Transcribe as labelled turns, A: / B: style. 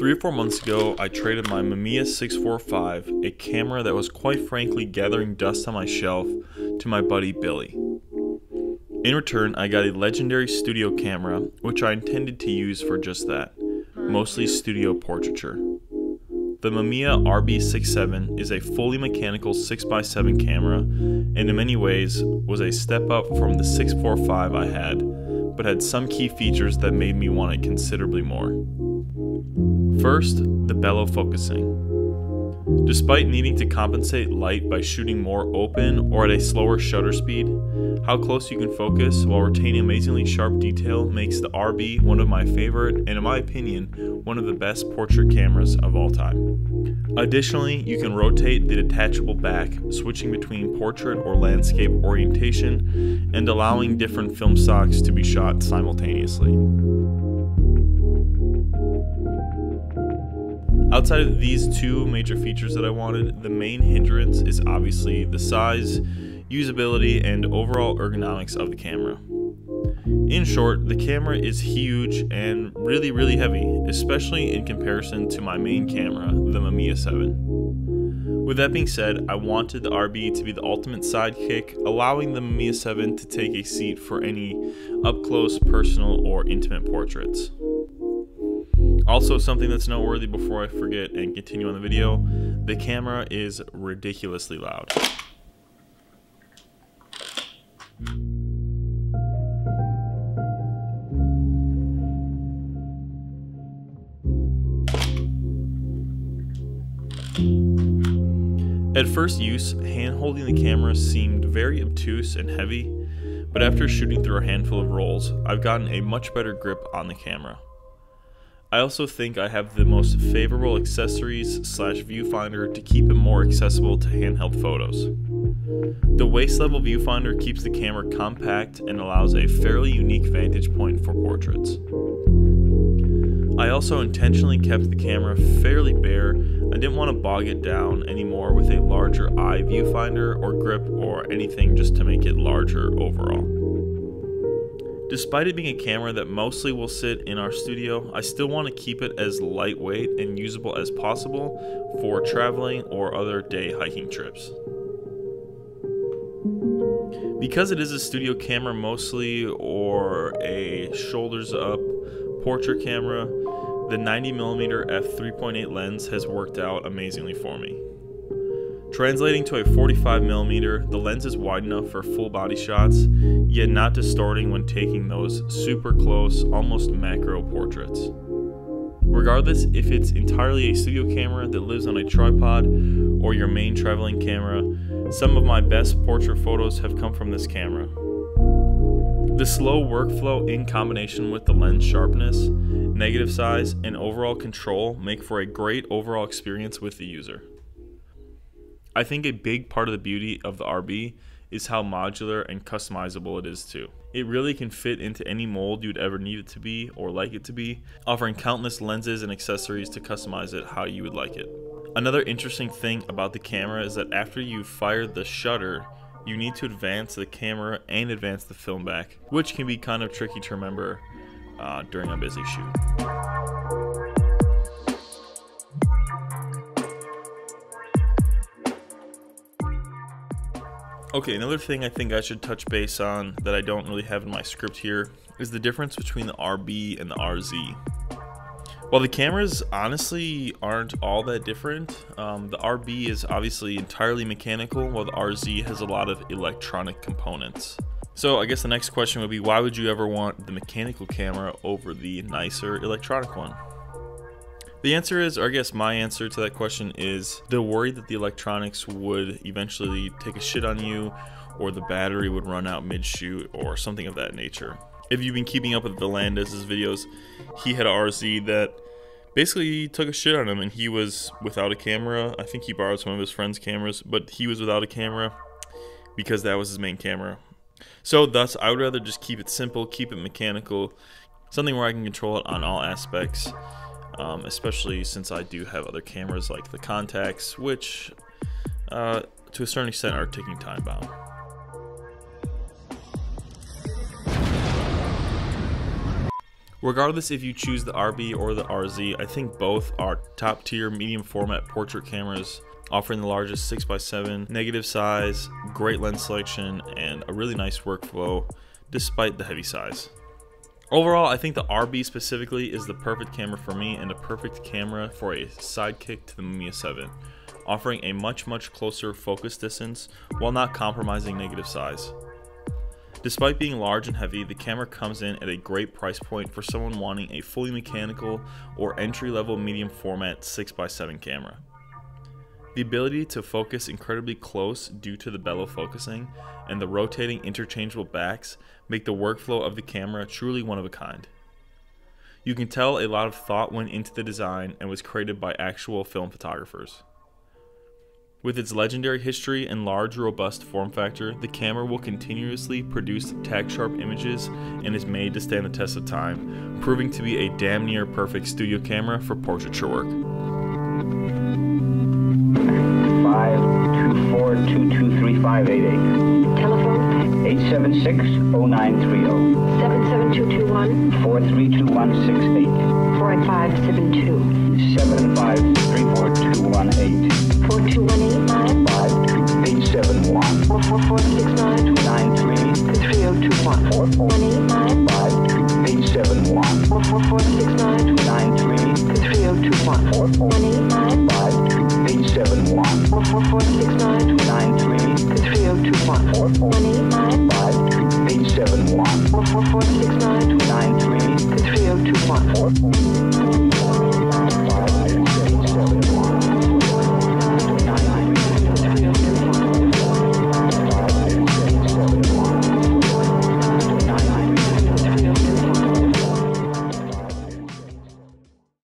A: Three or four months ago, I traded my Mamiya 645, a camera that was quite frankly gathering dust on my shelf, to my buddy Billy. In return, I got a legendary studio camera, which I intended to use for just that, mostly studio portraiture. The Mamiya RB67 is a fully mechanical 6x7 camera, and in many ways was a step up from the 645 I had, but had some key features that made me want it considerably more. First, the bellow focusing. Despite needing to compensate light by shooting more open or at a slower shutter speed, how close you can focus while retaining amazingly sharp detail makes the RB one of my favorite and, in my opinion, one of the best portrait cameras of all time. Additionally, you can rotate the detachable back, switching between portrait or landscape orientation and allowing different film stocks to be shot simultaneously. Outside of these two major features that I wanted, the main hindrance is obviously the size, usability, and overall ergonomics of the camera. In short, the camera is huge and really, really heavy, especially in comparison to my main camera, the Mamiya 7. With that being said, I wanted the RB to be the ultimate sidekick, allowing the Mamiya 7 to take a seat for any up close, personal, or intimate portraits. Also, something that's noteworthy before I forget and continue on the video, the camera is ridiculously loud. At first use, hand holding the camera seemed very obtuse and heavy, but after shooting through a handful of rolls, I've gotten a much better grip on the camera. I also think I have the most favorable accessories slash viewfinder to keep it more accessible to handheld photos. The waist level viewfinder keeps the camera compact and allows a fairly unique vantage point for portraits. I also intentionally kept the camera fairly bare. I didn't want to bog it down anymore with a larger eye viewfinder or grip or anything just to make it larger overall. Despite it being a camera that mostly will sit in our studio, I still want to keep it as lightweight and usable as possible for traveling or other day hiking trips. Because it is a studio camera mostly or a shoulders up portrait camera, the 90mm f3.8 lens has worked out amazingly for me. Translating to a 45mm, the lens is wide enough for full body shots, yet not distorting when taking those super close, almost macro portraits. Regardless if it's entirely a studio camera that lives on a tripod or your main traveling camera, some of my best portrait photos have come from this camera. The slow workflow in combination with the lens sharpness, negative size, and overall control make for a great overall experience with the user. I think a big part of the beauty of the RB is how modular and customizable it is too. It really can fit into any mold you'd ever need it to be or like it to be, offering countless lenses and accessories to customize it how you would like it. Another interesting thing about the camera is that after you fire the shutter, you need to advance the camera and advance the film back, which can be kind of tricky to remember uh, during a busy shoot. Okay, another thing I think I should touch base on that I don't really have in my script here is the difference between the RB and the RZ. While the cameras honestly aren't all that different, um, the RB is obviously entirely mechanical while the RZ has a lot of electronic components. So I guess the next question would be why would you ever want the mechanical camera over the nicer electronic one? The answer is, or I guess my answer to that question is the worry that the electronics would eventually take a shit on you or the battery would run out mid shoot or something of that nature. If you've been keeping up with Vuhlandes' videos, he had a RZ that basically took a shit on him and he was without a camera. I think he borrowed some of his friend's cameras, but he was without a camera because that was his main camera. So thus I would rather just keep it simple, keep it mechanical, something where I can control it on all aspects um, especially since I do have other cameras like the Contax, which uh, to a certain extent are ticking time bomb. Regardless if you choose the RB or the RZ, I think both are top tier medium format portrait cameras offering the largest 6x7 negative size, great lens selection, and a really nice workflow despite the heavy size. Overall, I think the RB specifically is the perfect camera for me and a perfect camera for a sidekick to the Mamiya 7, offering a much much closer focus distance while not compromising negative size. Despite being large and heavy, the camera comes in at a great price point for someone wanting a fully mechanical or entry level medium format 6x7 camera. The ability to focus incredibly close due to the bellow focusing and the rotating interchangeable backs make the workflow of the camera truly one of a kind. You can tell a lot of thought went into the design and was created by actual film photographers. With its legendary history and large, robust form factor, the camera will continuously produce tack sharp images and is made to stand the test of time, proving to be a damn near perfect studio camera for portraiture work.
B: 524-223-588.
C: Telephone
B: 876-0930.
C: 77221
B: 432-168.
C: 48572.
B: 7534-218.
C: 4218